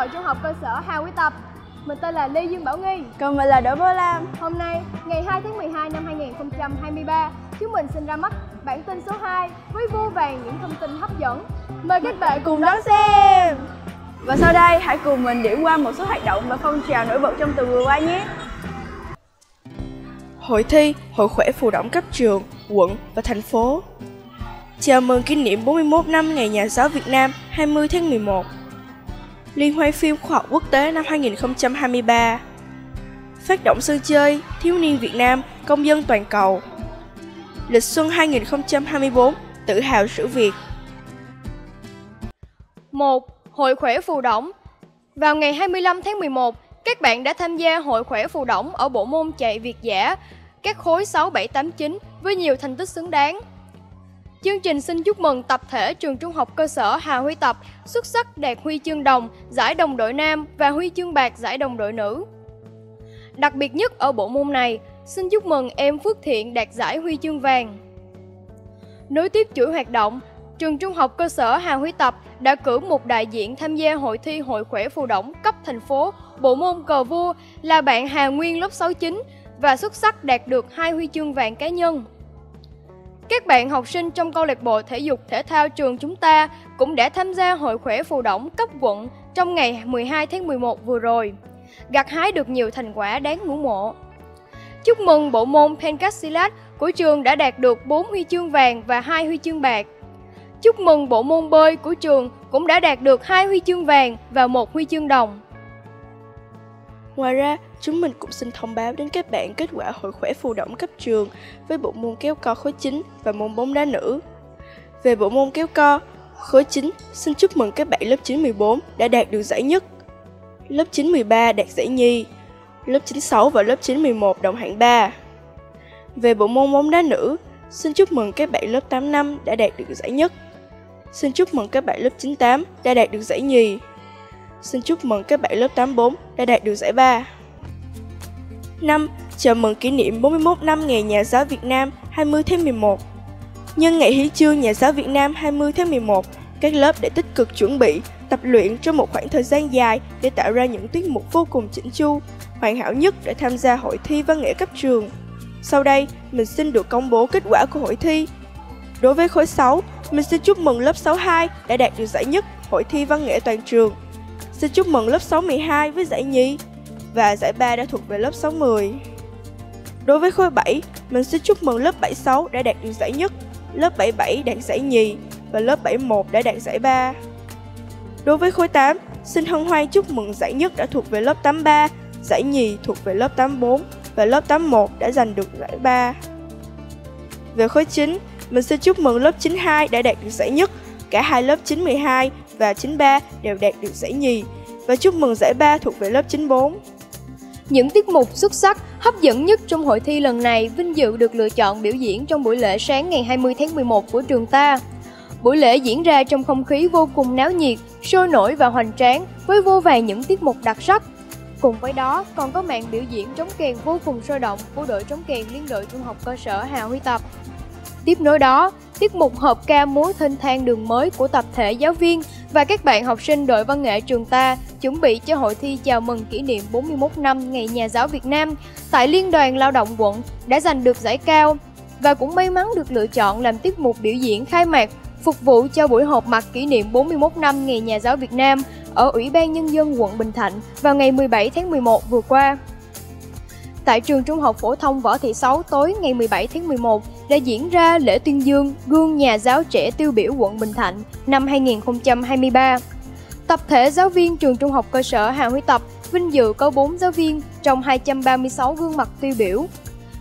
đội trung học cơ sở Hà Quý Tập. Mình tên là Lê Dương Bảo Nghi. Còn mình là Đỗ Bố Lam. Hôm nay, ngày 2 tháng 12 năm 2023, chúng mình xin ra mắt bản tin số 2 với vô vàng những thông tin hấp dẫn. Mời các bạn cùng đón xem. Và sau đây, hãy cùng mình điểm qua một số hoạt động và phong trào nổi bật trong tuần vừa qua nhé. Hội thi Hội khỏe phù động cấp trường, quận và thành phố Chào mừng kỷ niệm 41 năm Ngày Nhà giáo Việt Nam 20 tháng 11 Liên hoan phim khoa học quốc tế năm 2023 Phát động sân chơi Thiếu niên Việt Nam Công dân toàn cầu Lịch xuân 2024 Tự hào sử Việt 1. Hội khỏe phù động Vào ngày 25 tháng 11, các bạn đã tham gia Hội khỏe phù động ở bộ môn chạy Việt giả các khối 6, 7, 8, 9 với nhiều thành tích xứng đáng. Chương trình xin chúc mừng tập thể trường trung học cơ sở Hà Huy Tập xuất sắc đạt huy chương đồng giải đồng đội nam và huy chương bạc giải đồng đội nữ. Đặc biệt nhất ở bộ môn này, xin chúc mừng em Phước Thiện đạt giải huy chương vàng. Nối tiếp chuỗi hoạt động, trường trung học cơ sở Hà Huy Tập đã cử một đại diện tham gia hội thi hội khỏe phù động cấp thành phố bộ môn cờ vua là bạn Hà Nguyên lớp 69 và xuất sắc đạt được hai huy chương vàng cá nhân. Các bạn học sinh trong câu lạc bộ thể dục thể thao trường chúng ta cũng đã tham gia hội khỏe phù động cấp quận trong ngày 12 tháng 11 vừa rồi, gặt hái được nhiều thành quả đáng ngưỡng mộ. Chúc mừng bộ môn Pencastilat của trường đã đạt được 4 huy chương vàng và 2 huy chương bạc. Chúc mừng bộ môn bơi của trường cũng đã đạt được 2 huy chương vàng và 1 huy chương đồng. Ngoài ra, chúng mình cũng xin thông báo đến các bạn kết quả hội khỏe phù động cấp trường với bộ môn kéo co khối chính và môn bóng đá nữ. Về bộ môn kéo co, khối chính xin chúc mừng các bạn lớp 914 đã đạt được giải nhất, lớp 913 đạt giải nhì, lớp 96 và lớp 911 đồng hạng 3. Về bộ môn bóng đá nữ, xin chúc mừng các bạn lớp 85 đã đạt được giải nhất. Xin chúc mừng các bạn lớp 98 đã đạt được giải nhì. Xin chúc mừng các bạn lớp 84 đã đạt được giải ba. 5. Chào mừng kỷ niệm 41 năm Ngày Nhà giáo Việt Nam 20 tháng 11 Nhân ngày hiến chương Nhà giáo Việt Nam 20 tháng 11, các lớp đã tích cực chuẩn bị, tập luyện trong một khoảng thời gian dài để tạo ra những tiết mục vô cùng chỉnh chu, hoàn hảo nhất để tham gia hội thi văn nghệ cấp trường. Sau đây, mình xin được công bố kết quả của hội thi. Đối với khối 6, mình xin chúc mừng lớp 62 đã đạt được giải nhất hội thi văn nghệ toàn trường Xin chúc mừng lớp 6 12 với giải nhì và giải ba đã thuộc về lớp 6 10. Đối với khối 7, mình xin chúc mừng lớp 76 đã đạt được giải nhất, lớp 77 đạt giải nhì và lớp 71 đã đạt giải ba. Đối với khối 8, xin hân hoan chúc mừng giải nhất đã thuộc về lớp 83, giải nhì thuộc về lớp 84 và lớp 81 đã giành được giải ba. Về khối 9, mình xin chúc mừng lớp 92 đã đạt được giải nhất, cả hai lớp 912 và 93 đều đạt được giải nhì và chúc mừng giải ba thuộc về lớp 94. Những tiết mục xuất sắc, hấp dẫn nhất trong hội thi lần này vinh dự được lựa chọn biểu diễn trong buổi lễ sáng ngày 20 tháng 11 của trường ta. Buổi lễ diễn ra trong không khí vô cùng náo nhiệt, sôi nổi và hoành tráng với vô vàn những tiết mục đặc sắc. Cùng với đó còn có màn biểu diễn trống kèn vô cùng sôi động của đội trống kèn liên đội trung học cơ sở Hà Huy Tập. Tiếp nối đó, tiết mục hợp ca múa thênh thang đường mới của tập thể giáo viên và các bạn học sinh đội văn nghệ trường ta, chuẩn bị cho hội thi chào mừng kỷ niệm 41 năm Ngày Nhà giáo Việt Nam tại Liên đoàn Lao động quận đã giành được giải cao và cũng may mắn được lựa chọn làm tiết mục biểu diễn khai mạc phục vụ cho buổi họp mặt kỷ niệm 41 năm Ngày Nhà giáo Việt Nam ở Ủy ban Nhân dân quận Bình Thạnh vào ngày 17 tháng 11 vừa qua. Tại trường Trung học phổ thông Võ Thị Sáu tối ngày 17 tháng 11 đã diễn ra lễ tuyên dương gương nhà giáo trẻ tiêu biểu quận Bình Thạnh năm 2023. Tập thể giáo viên trường Trung học cơ sở Hà Huy Tập vinh dự có 4 giáo viên trong 236 gương mặt tiêu biểu.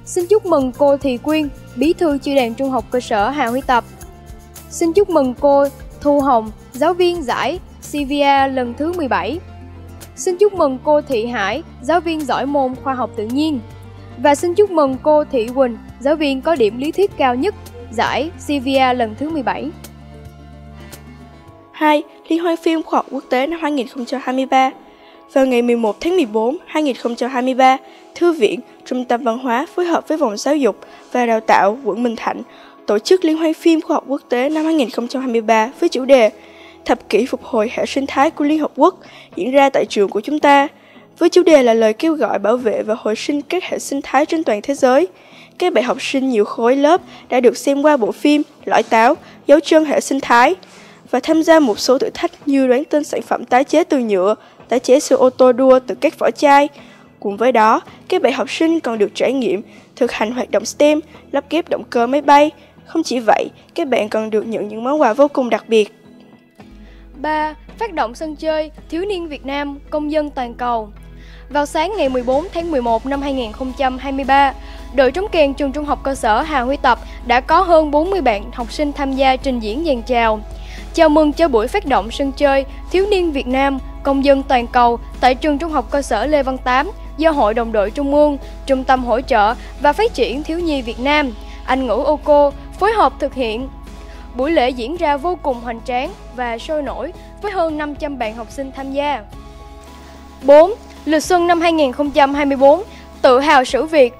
Xin chúc mừng cô Thị Quyên, bí thư chi đoàn Trung học cơ sở Hà Huy Tập. Xin chúc mừng cô Thu Hồng, giáo viên giải CVA lần thứ 17. Xin chúc mừng cô Thị Hải, giáo viên giỏi môn khoa học tự nhiên. Và xin chúc mừng cô Thị Quỳnh, giáo viên có điểm lý thuyết cao nhất, giải CVA lần thứ 17. 2. Liên hoan phim khoa học quốc tế năm 2023 Vào ngày 11 tháng 14, 2023, Thư viện, Trung tâm Văn hóa phối hợp với Phòng Giáo dục và Đào tạo quận Bình Thạnh tổ chức Liên hoan phim khoa học quốc tế năm 2023 với chủ đề thập kỷ phục hồi hệ sinh thái của Liên Hợp Quốc diễn ra tại trường của chúng ta. Với chủ đề là lời kêu gọi bảo vệ và hồi sinh các hệ sinh thái trên toàn thế giới. Các bạn học sinh nhiều khối lớp đã được xem qua bộ phim Lõi táo, dấu chân hệ sinh thái và tham gia một số thử thách như đoán tên sản phẩm tái chế từ nhựa, tái chế xe ô tô đua từ các vỏ chai. Cùng với đó, các bạn học sinh còn được trải nghiệm thực hành hoạt động STEM, lắp ghép động cơ máy bay. Không chỉ vậy, các bạn còn được nhận những món quà vô cùng đặc biệt. 3. Phát động sân chơi Thiếu niên Việt Nam, công dân toàn cầu vào sáng ngày 14 tháng 11 năm 2023, đội trống kèn trường trung học cơ sở Hà Huy Tập đã có hơn 40 bạn học sinh tham gia trình diễn dàn chào. Chào mừng cho buổi phát động sân chơi Thiếu niên Việt Nam, công dân toàn cầu tại trường trung học cơ sở Lê Văn Tám do Hội đồng đội Trung ương, Trung tâm hỗ trợ và phát triển thiếu nhi Việt Nam, Anh ngữ ô cô phối hợp thực hiện. Buổi lễ diễn ra vô cùng hoành tráng và sôi nổi với hơn 500 bạn học sinh tham gia. 4. Lịch xuân năm 2024, tự hào sử Việt.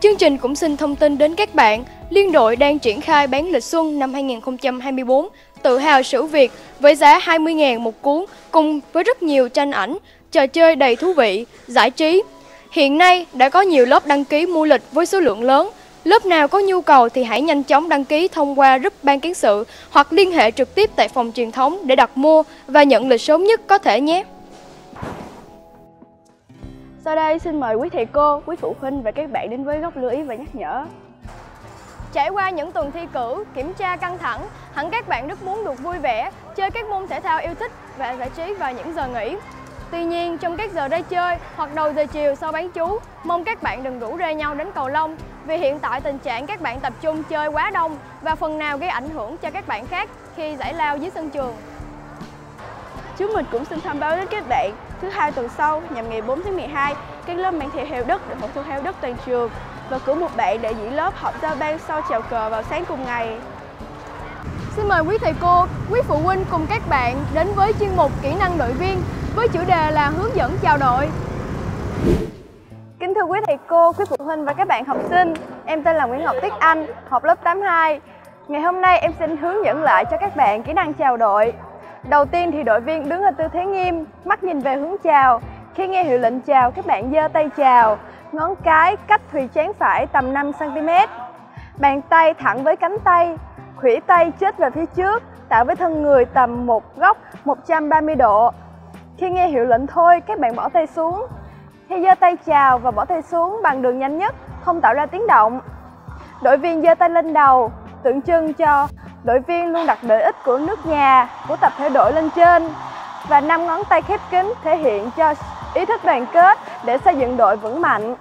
Chương trình cũng xin thông tin đến các bạn, liên đội đang triển khai bán lịch xuân năm 2024, tự hào sử Việt với giá 20.000 một cuốn cùng với rất nhiều tranh ảnh, trò chơi đầy thú vị, giải trí. Hiện nay đã có nhiều lớp đăng ký mua lịch với số lượng lớn. Lớp nào có nhu cầu thì hãy nhanh chóng đăng ký thông qua group ban kiến sự hoặc liên hệ trực tiếp tại phòng truyền thống để đặt mua và nhận lịch sớm nhất có thể nhé. Sau đây xin mời quý thầy cô, quý phụ huynh và các bạn đến với góc lưu ý và nhắc nhở. Trải qua những tuần thi cử, kiểm tra căng thẳng, hẳn các bạn rất muốn được vui vẻ, chơi các môn thể thao yêu thích và giải trí vào những giờ nghỉ. Tuy nhiên, trong các giờ ra chơi hoặc đầu giờ chiều sau bán chú, mong các bạn đừng rủ rê nhau đến cầu lông vì hiện tại tình trạng các bạn tập trung chơi quá đông và phần nào gây ảnh hưởng cho các bạn khác khi giải lao dưới sân trường. Chúng mình cũng xin thông báo đến các bạn, thứ hai tuần sau, nhằm ngày 4 tháng 12, các lớp mang theo heo đất để học thu heo đất toàn trường và cử một bạn để giữ lớp học giao ban sau chào cờ vào sáng cùng ngày. Xin mời quý thầy cô, quý phụ huynh cùng các bạn đến với chuyên mục kỹ năng đội viên với chủ đề là hướng dẫn chào đội. Kính thưa quý thầy cô, quý phụ huynh và các bạn học sinh, em tên là Nguyễn Ngọc Tiết Anh, học lớp 82. Ngày hôm nay em xin hướng dẫn lại cho các bạn kỹ năng chào đội. Đầu tiên thì đội viên đứng ở tư thế nghiêm, mắt nhìn về hướng chào. Khi nghe hiệu lệnh chào, các bạn giơ tay chào, ngón cái cách thùy chán phải tầm 5 cm. Bàn tay thẳng với cánh tay, khuỷu tay chết về phía trước, tạo với thân người tầm một góc 130 độ. Khi nghe hiệu lệnh thôi, các bạn bỏ tay xuống. Khi giơ tay chào và bỏ tay xuống bằng đường nhanh nhất, không tạo ra tiếng động. Đội viên giơ tay lên đầu, tượng trưng cho đội viên luôn đặt lợi ích của nước nhà, của tập thể đội lên trên và năm ngón tay khép kín thể hiện cho ý thức đoàn kết để xây dựng đội vững mạnh.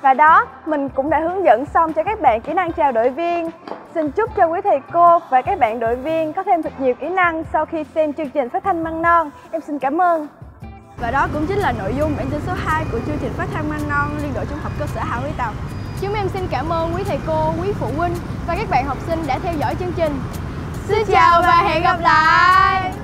Và đó, mình cũng đã hướng dẫn xong cho các bạn kỹ năng chào đội viên. Xin chúc cho quý thầy cô và các bạn đội viên có thêm thật nhiều kỹ năng sau khi xem chương trình phát thanh măng non. Em xin cảm ơn. Và đó cũng chính là nội dung bản tin số 2 của chương trình phát thanh măng non Liên đội Trung học cơ sở Hà Huy Tàu. Chúng em xin cảm ơn quý thầy cô, quý phụ huynh và các bạn học sinh đã theo dõi chương trình. Xin chào và hẹn gặp lại!